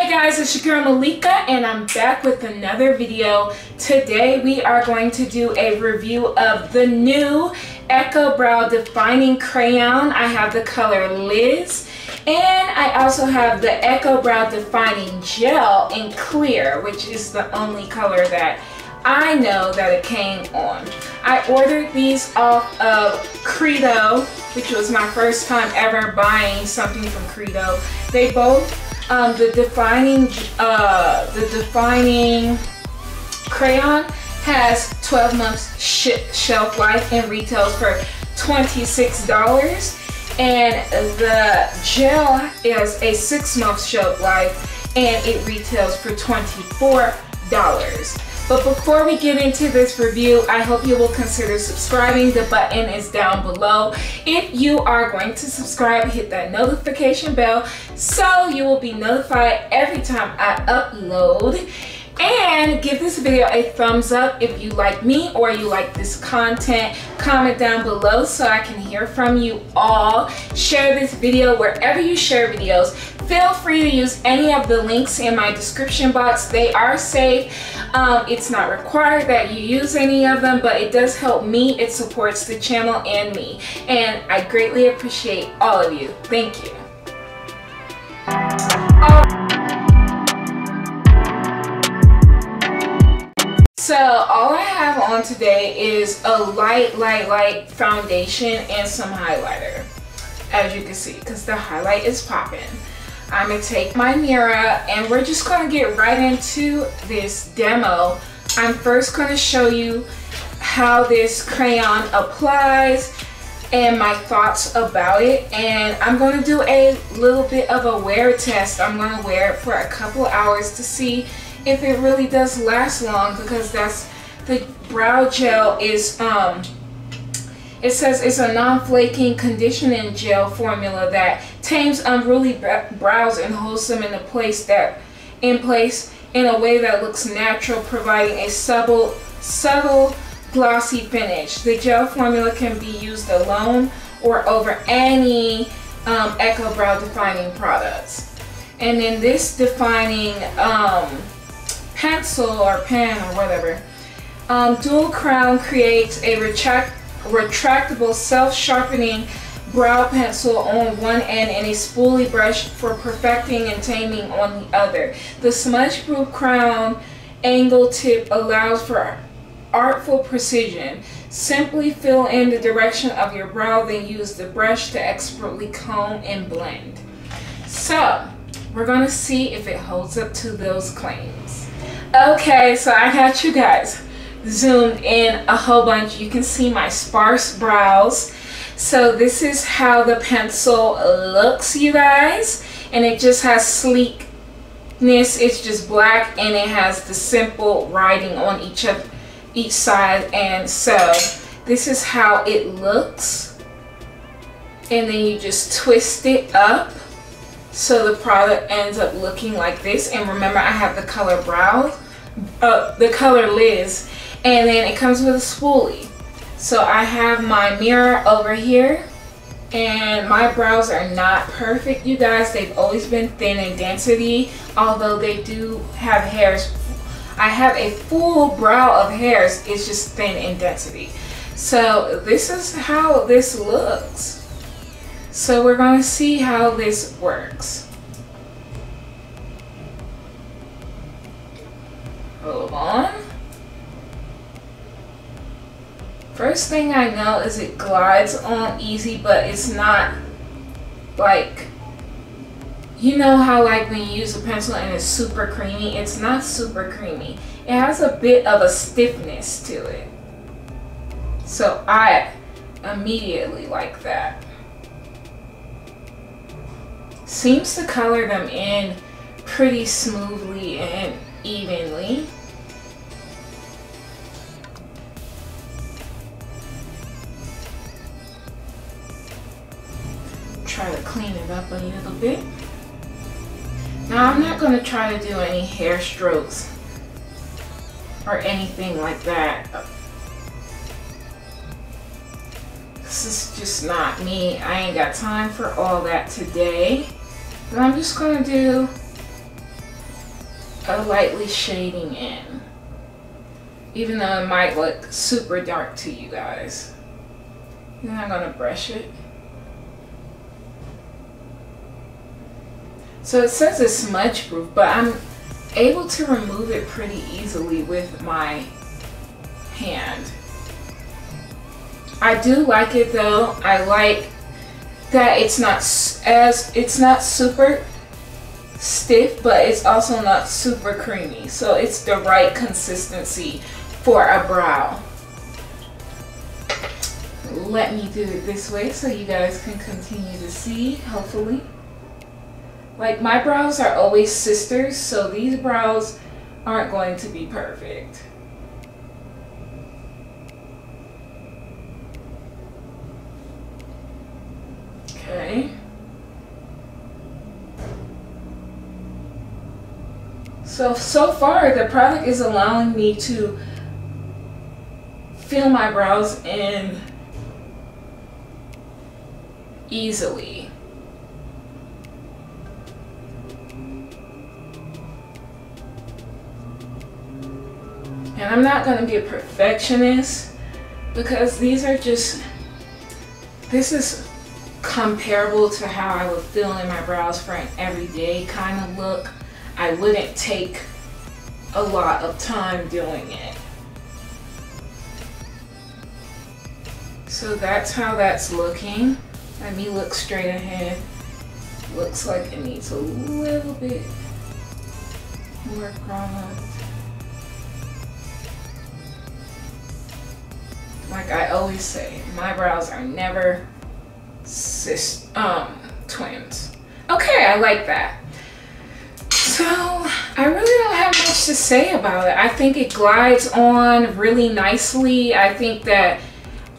Hey guys, it's your girl Malika and I'm back with another video. Today we are going to do a review of the new Eco Brow Defining Crayon. I have the color Liz and I also have the Eco Brow Defining Gel in clear, which is the only color that I know that it came on. I ordered these off of Credo, which was my first time ever buying something from Credo. They both, um, the defining, uh, the defining crayon has 12 months sh shelf life and retails for $26. And the gel is a six month shelf life and it retails for $24. But before we get into this review, I hope you will consider subscribing. The button is down below. If you are going to subscribe, hit that notification bell so you will be notified every time I upload and give this video a thumbs up if you like me or you like this content. Comment down below so I can hear from you all. Share this video wherever you share videos. Feel free to use any of the links in my description box. They are safe. Um, it's not required that you use any of them but it does help me. It supports the channel and me. And I greatly appreciate all of you. Thank you all I have on today is a light, light, light foundation and some highlighter, as you can see, because the highlight is popping. I'm gonna take my mirror and we're just gonna get right into this demo. I'm first gonna show you how this crayon applies and my thoughts about it and I'm going to do a little bit of a wear test. I'm going to wear it for a couple hours to see if it really does last long because that's the brow gel is um it says it's a non-flaking conditioning gel formula that tames unruly brows and holds them in a place that in place in a way that looks natural providing a subtle subtle glossy finish. The gel formula can be used alone or over any um, Eco Brow defining products. And then this defining um, pencil or pen or whatever. Um, dual crown creates a retract retractable self-sharpening brow pencil on one end and a spoolie brush for perfecting and taming on the other. The smudge-proof crown angle tip allows for artful precision. Simply fill in the direction of your brow, then use the brush to expertly comb and blend. So, we're going to see if it holds up to those claims. Okay, so I got you guys zoomed in a whole bunch. You can see my sparse brows. So this is how the pencil looks, you guys. And it just has sleekness. It's just black and it has the simple writing on each of each side. And so this is how it looks. And then you just twist it up so the product ends up looking like this and remember I have the color brow, uh, the color Liz and then it comes with a spoolie. So I have my mirror over here and my brows are not perfect you guys. They've always been thin in density although they do have hairs. I have a full brow of hairs it's just thin in density. So this is how this looks so we're going to see how this works. Hold on. First thing I know is it glides on easy, but it's not like, you know how like when you use a pencil and it's super creamy? It's not super creamy. It has a bit of a stiffness to it. So I immediately like that seems to color them in pretty smoothly and evenly. Try to clean it up a little bit. Now I'm not going to try to do any hair strokes or anything like that. This is just not me. I ain't got time for all that today. I'm just gonna do a lightly shading in. Even though it might look super dark to you guys. Then I'm gonna brush it. So it says it's smudge proof, but I'm able to remove it pretty easily with my hand. I do like it though. I like that it's not as it's not super stiff, but it's also not super creamy. So it's the right consistency for a brow. Let me do it this way so you guys can continue to see, hopefully. Like my brows are always sisters, so these brows aren't going to be perfect. Okay. So, so far the product is allowing me to fill my brows in easily. And I'm not going to be a perfectionist because these are just, this is comparable to how I would fill in my brows for an everyday kind of look. I wouldn't take a lot of time doing it. So that's how that's looking. Let me look straight ahead. Looks like it needs a little bit more product. like I always say, my brows are never cis um twins. Okay, I like that. So I really don't have much to say about it. I think it glides on really nicely. I think that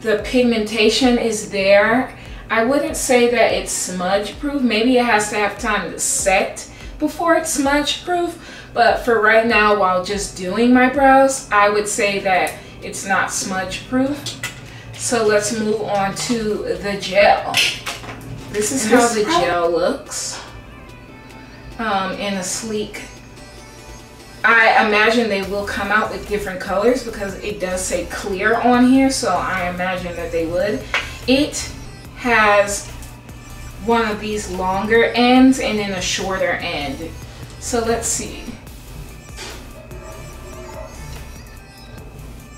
the pigmentation is there. I wouldn't say that it's smudge proof. Maybe it has to have time to set before it's smudge proof. But for right now, while just doing my brows, I would say that it's not smudge proof. So let's move on to the gel. This is how the gel looks um, in a sleek. I imagine they will come out with different colors because it does say clear on here. So I imagine that they would. It has one of these longer ends and then a shorter end. So let's see.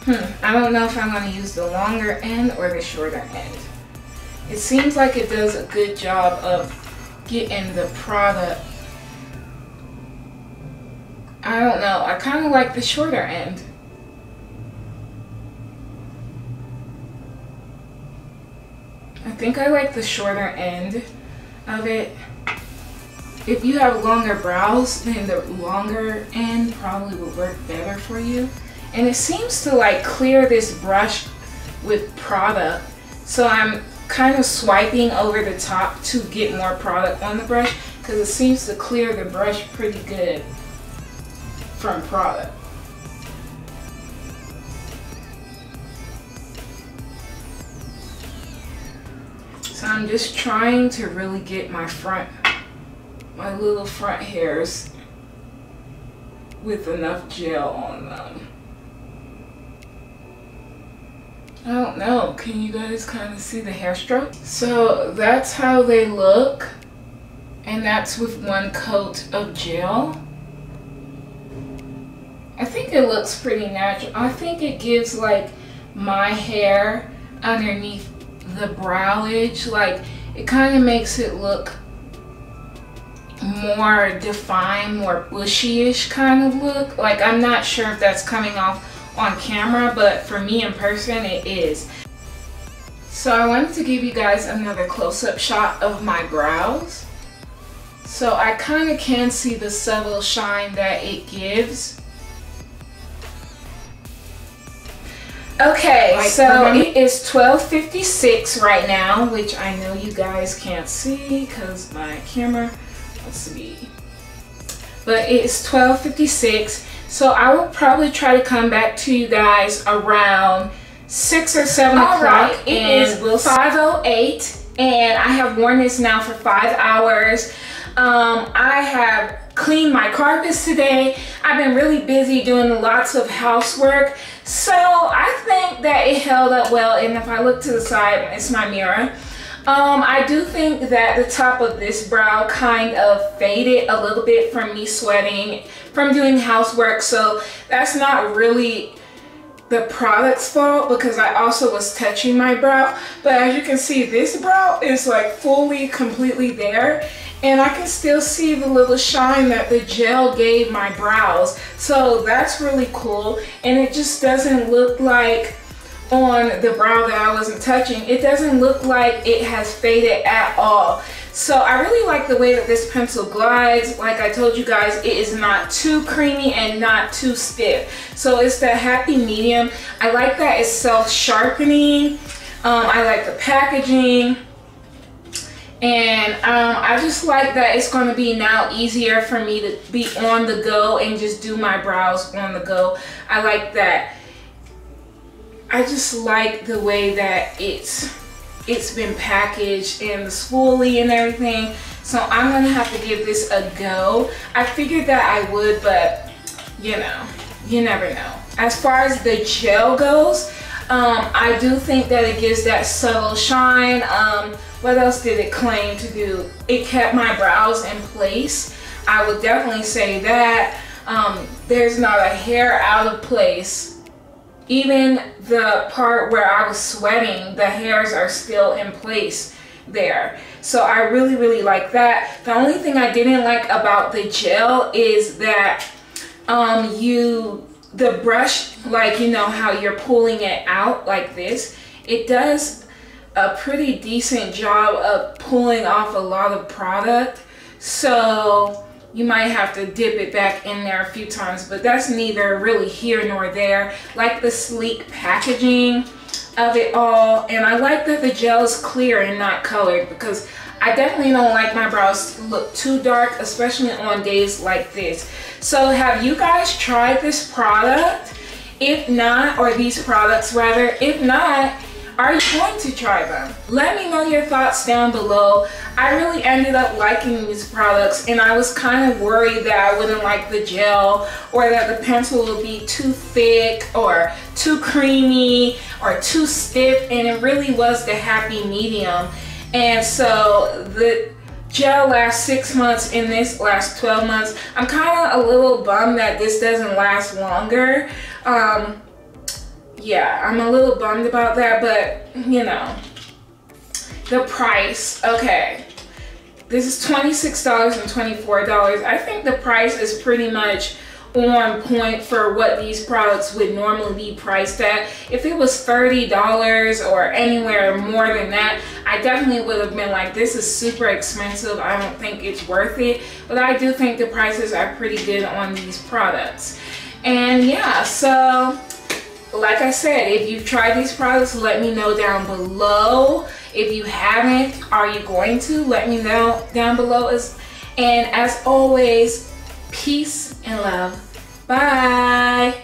Hmm, I don't know if I'm going to use the longer end or the shorter end. It seems like it does a good job of getting the product. I don't know, I kind of like the shorter end. I think I like the shorter end of it. If you have longer brows, then the longer end probably would work better for you and it seems to like clear this brush with product. So I'm kind of swiping over the top to get more product on the brush because it seems to clear the brush pretty good from product. So I'm just trying to really get my front my little front hairs with enough gel on them I don't know. Can you guys kind of see the hair stroke? So that's how they look. And that's with one coat of gel. I think it looks pretty natural. I think it gives like my hair underneath the brow edge. Like it kind of makes it look more defined, more bushy-ish kind of look. Like I'm not sure if that's coming off on camera, but for me in person, it is. So I wanted to give you guys another close-up shot of my brows. So I kind of can see the subtle shine that it gives. Okay, like, so it is 12.56 right now, which I know you guys can't see because my camera, let's see. But it is 12.56 so I will probably try to come back to you guys around 6 or 7 o'clock. Right. It is we'll 5.08 and I have worn this now for 5 hours. Um, I have cleaned my carpets today. I've been really busy doing lots of housework. So I think that it held up well. And if I look to the side, it's my mirror. Um, I do think that the top of this brow kind of faded a little bit from me sweating, from doing housework. So that's not really the product's fault because I also was touching my brow. But as you can see, this brow is like fully, completely there. And I can still see the little shine that the gel gave my brows. So that's really cool. And it just doesn't look like on the brow that I wasn't touching, it doesn't look like it has faded at all. So I really like the way that this pencil glides. Like I told you guys, it is not too creamy and not too stiff. So it's the happy medium. I like that it's self-sharpening. Um, I like the packaging. And um, I just like that it's going to be now easier for me to be on the go and just do my brows on the go. I like that. I just like the way that it's it's been packaged and the spoolie and everything. So I'm gonna have to give this a go. I figured that I would, but you know, you never know. As far as the gel goes, um, I do think that it gives that subtle shine. Um, what else did it claim to do? It kept my brows in place. I would definitely say that. Um, there's not a hair out of place even the part where I was sweating, the hairs are still in place there. So I really, really like that. The only thing I didn't like about the gel is that um, you, the brush, like you know how you're pulling it out like this, it does a pretty decent job of pulling off a lot of product. So you might have to dip it back in there a few times, but that's neither really here nor there. Like the sleek packaging of it all, and I like that the gel is clear and not colored because I definitely don't like my brows to look too dark, especially on days like this. So have you guys tried this product? If not, or these products rather, if not, are you going to try them? Let me know your thoughts down below. I really ended up liking these products and I was kind of worried that I wouldn't like the gel or that the pencil would be too thick or too creamy or too stiff and it really was the happy medium. And so the gel lasts six months and this lasts 12 months. I'm kind of a little bummed that this doesn't last longer. Um, yeah, I'm a little bummed about that, but you know, the price, okay. This is $26 and $24. I think the price is pretty much on point for what these products would normally be priced at. If it was $30 or anywhere more than that, I definitely would have been like, this is super expensive. I don't think it's worth it. But I do think the prices are pretty good on these products. And yeah, so like I said, if you've tried these products, let me know down below. If you haven't, are you going to? Let me know down below. And as always, peace and love. Bye.